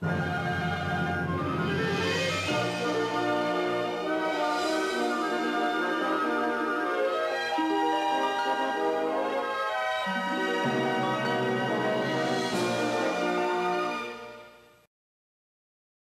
you